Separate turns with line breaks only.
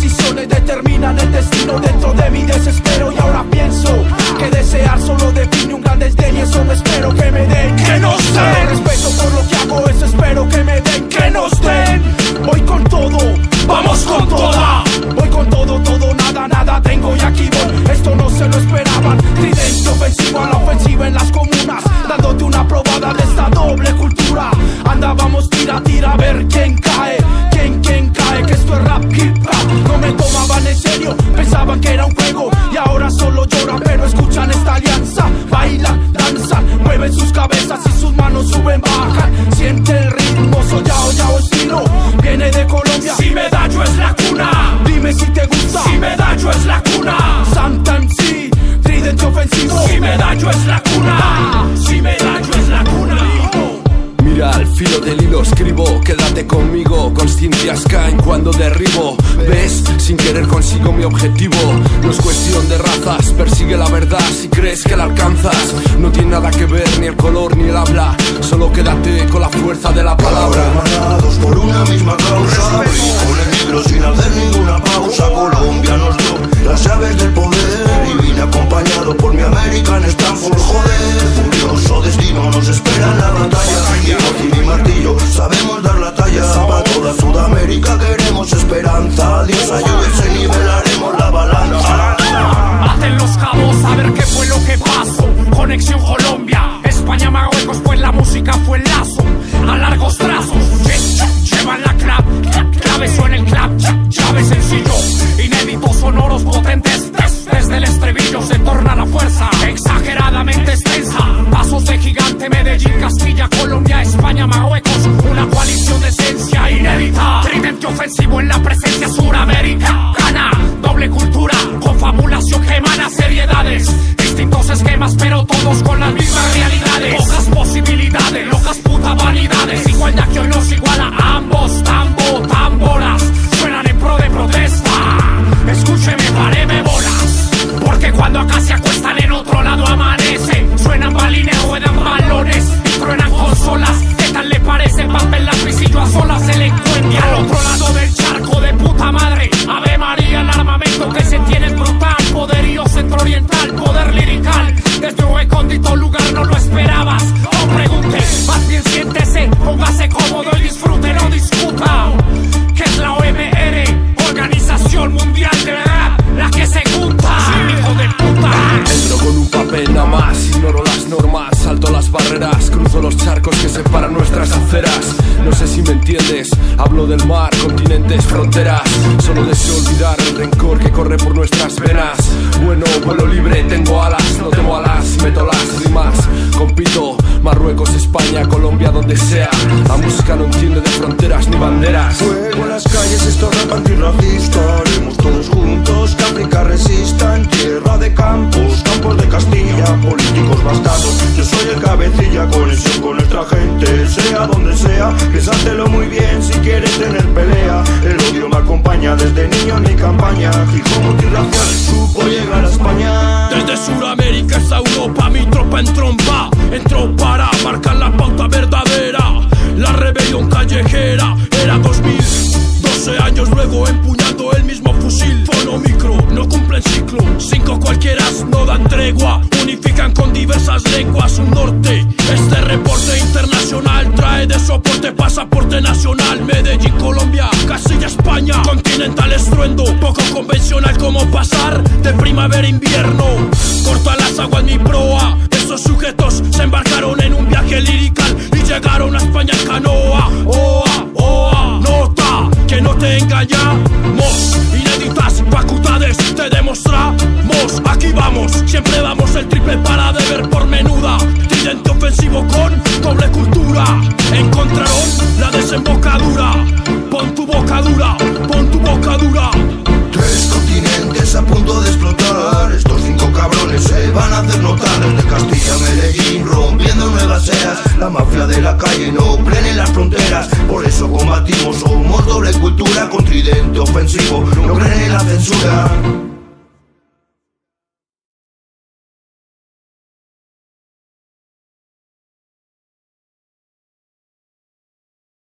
decisiones determinan el destino dentro de mi desespero. Y ahora pienso que desear solo define un gran desdén y eso no espero que me dé.
Si
te gusta.
Si medallo es la cuna.
Santa MC, tridente ofensivo.
Si medallo es la cuna. Si medallo es la cuna.
Mira al filo del hilo escribo, quédate conmigo, conciencias caen cuando derribo. ¿Ves? Sin querer consigo mi objetivo. No es cuestión de razas, persigue la verdad si crees que la alcanzas. No tiene nada que ver ni el color ni el habla, solo quédate con la fuerza de la palabra.
Hermanados por una misma causa Abrí con el libro sin esperanza Dios ayúdese, nivelaremos la balanza
Hacen los cabos a ver qué fue lo que pasó. Conexión Colombia, España, Marruecos, pues la música fue el lazo. A largos trazos, lle- llevan la clave, clave suena el clap, llave sencillo, inéditos sonoros potentes. des- Desde el estribillo se torna la fuerza exageradamente extensa. Pasos de gigante, Medellín, Castilla, Colombia, España, Marruecos. Más,
ignoro las normas, salto las barreras, cruzo los charcos que separan nuestras aceras. No sé si me entiendes, hablo del mar, continentes, fronteras. Solo deseo olvidar el rencor que corre por nuestras venas. Bueno, vuelo libre, tengo alas, no temo alas, meto las rimas. Compito, Marruecos, España, Colombia, donde sea. La música no entiende de fronteras ni banderas.
Fuego en las calles, esto rap antirracista Haremos todos juntos que África resista En tierra de campos, campos de campaña Hijo multirracial, supo llegar a España
Desde Sudamérica hasta Europa, mi tropa en trompa entró para marcar la pauta verdadera. La rebelión callejera era 2000. 12 años luego empuñando el mismo fusil. Fono micro, no cumplen ciclo. Cinco cualquieras no dan tregua. Unifican con diversas lenguas un norte. Este reporte internacional trae de soporte pasaporte nacional. Medellín, Colombia. Continental estruendo, poco convencional como pasar de primavera a invierno. Corta las aguas mi proa. Esos sujetos se embarcaron en un viaje lirical y llegaron a España en canoa. Oa, oa, nota que no te engañamos. Inéditas facultades te demostramos. Aquí vamos, siempre damos el triple para deber por menuda. Tridente ofensivo con doble cultura. Encontraron la desembocadura. Pon tu boca dura,
Tres continentes a punto de explotar. Estos cinco cabrones se van a hacer notar. Desde Castilla a Medellín rompiendo nuevas eras. La mafia de la calle no plene las fronteras. Por eso combatimos, somos doble cultura Con tridente ofensivo, no creen en la censura